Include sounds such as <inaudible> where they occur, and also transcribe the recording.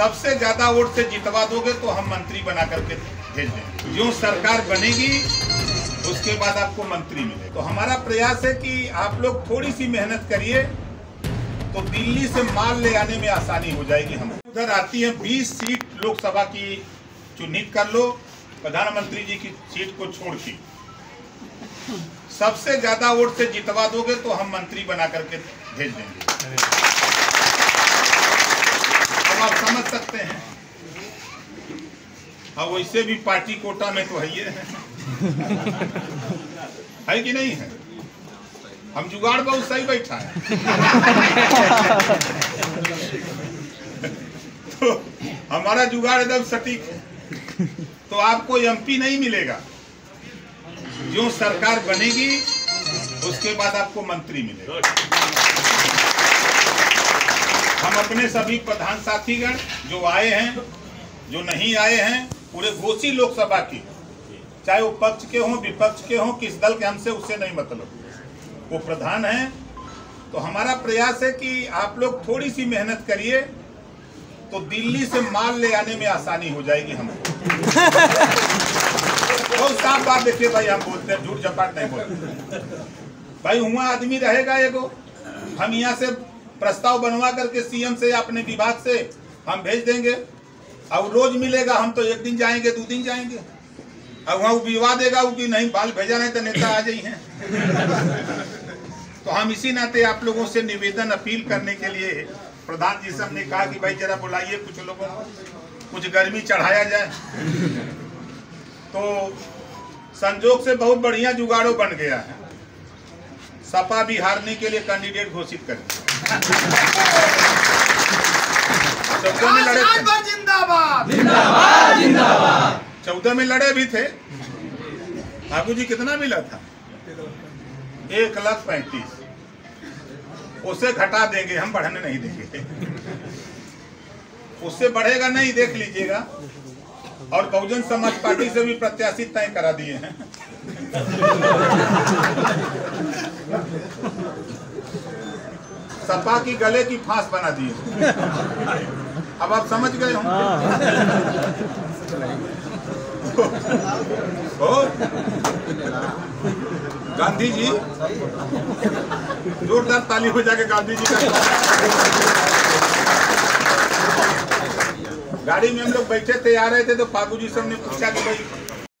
सबसे ज़्यादा वोट से जितवा दोगे तो हम मंत्री बना करके भेज देंगे। जो सरकार बनेगी, उसके बाद आपको मंत्री मिले तो हमारा प्रयास है कि आप लोग थोड़ी सी मेहनत करिए तो दिल्ली से माल ले आने में आसानी हो जाएगी हम। उधर आती है 20 सीट लोकसभा की चुनित कर लो, प्रधानमंत्री जी की सीट को छोड़ के। सबसे ज़्यादा वोट से जितवा दोगे तो हम मंत्री बना करके भेज देंगे। आप समझ सकते हैं। अब वैसे भी पार्टी कोटा में तो है ही है। है कि नहीं है? हम जुगाड़ बहुत सही बैठा है। तो हमारा जुगाड़ एकदम सटीक है। तो आपको एमपी नहीं मिलेगा। जो सरकार बनेगी, उसके बाद आपको मंत्री मिलेगा। हम अपने सभी प्रधान साथीगण जो आए हैं, जो नहीं आए हैं, पूरे घोषी लोकसभा की, चाहे वो पक्ष के हों, विपक्ष के हों, किस दल के, हमसे उससे नहीं मतलब। वो प्रधान है तो हमारा प्रयास है कि आप लोग थोड़ी सी मेहनत करिए तो दिल्ली से माल ले आने में आसानी हो जाएगी हमको। बहुत साफ़ बात देखिए भाई, हम बोलते हैं झूठ झपाट नहीं बोलते। भाई, हुआ आदमी रहेगा एगो, हम यहाँ से प्रस्ताव बनवा करके सीएम से या अपने विभाग से हम भेज देंगे। अब रोज मिलेगा, हम तो एक दिन जाएँगे, दो दिन जाएँगे। अब वहाँ विवाह देगा वो कि नहीं, बाल भेजा नहीं तो नेता आ जाइए तो हम इसी नाते आप लोगों से निवेदन अपील करने के लिए प्रधान जी सबने कहा कि भाई जरा बुलाइए कुछ लोगों को, कुछ गर्मी चढ़ाया जाए। तो संजोग से बहुत बढ़िया जुगाड़ो बन गया है। सपा भी हारने के लिए कैंडिडेट घोषित कर चौदह में लड़े थे। जिंदाबाद। चौदह में लड़े भी थे। ठाकुर जी कितना मिला था? एक लाख पैंतीस। उसे घटा देंगे हम बढ़ने नहीं देंगे। उससे बढ़ेगा नहीं देख लीजिएगा। और बहुजन समाज पार्टी से भी प्रत्याशी तय करा दिए हैं। सपा की गले की फांस बना दी अब आप समझ गए हो <laughs> गांधी जी, जोरदार ताली हो जाके गांधी जी का गाड़ी में हम लोग बैठे आ रहे थे तो फागू जी से हमने पूछा कि भाई